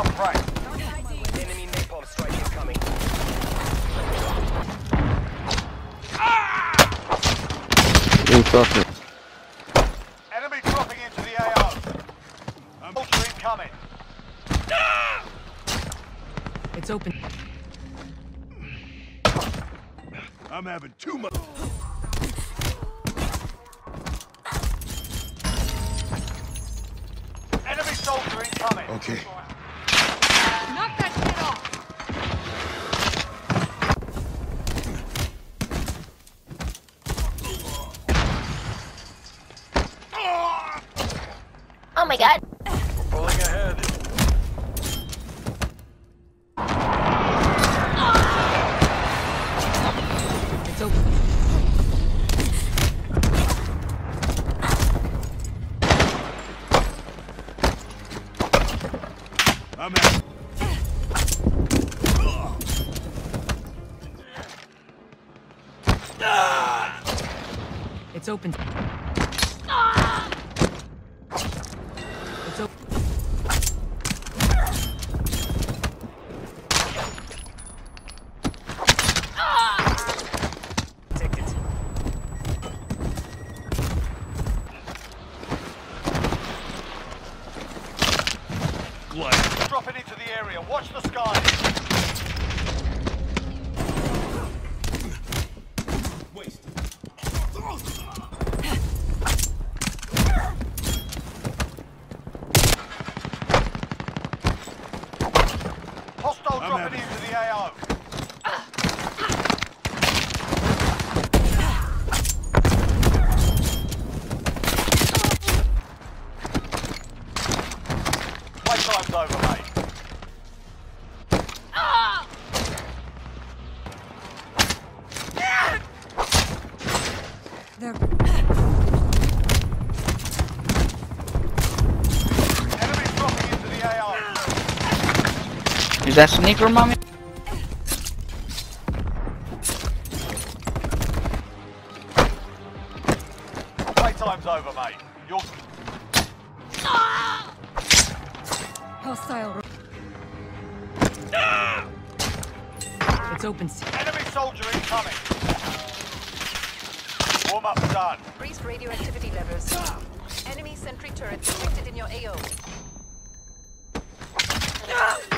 Top right. Enemy napalm strike incoming. Ah! Enemy dropping into the AO. Um, Ultra incoming. Ah! It's open. I'm having too much. Enemy soldier incoming. Okay. Oh my god. It's open. I'm having. It's open. It's open. Dropping into the area. Watch the sky. Hostile dropping into the AO. Playtime's over, mate. There. Enemy dropping into the AO. Is that sneaker, mommy? Playtime's over, mate. You're ah! Hostile. It's open. enemy soldier incoming. Warm up done. Increased radioactivity levels. Enemy sentry turret detected in your AO. Ah!